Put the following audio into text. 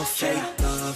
no love,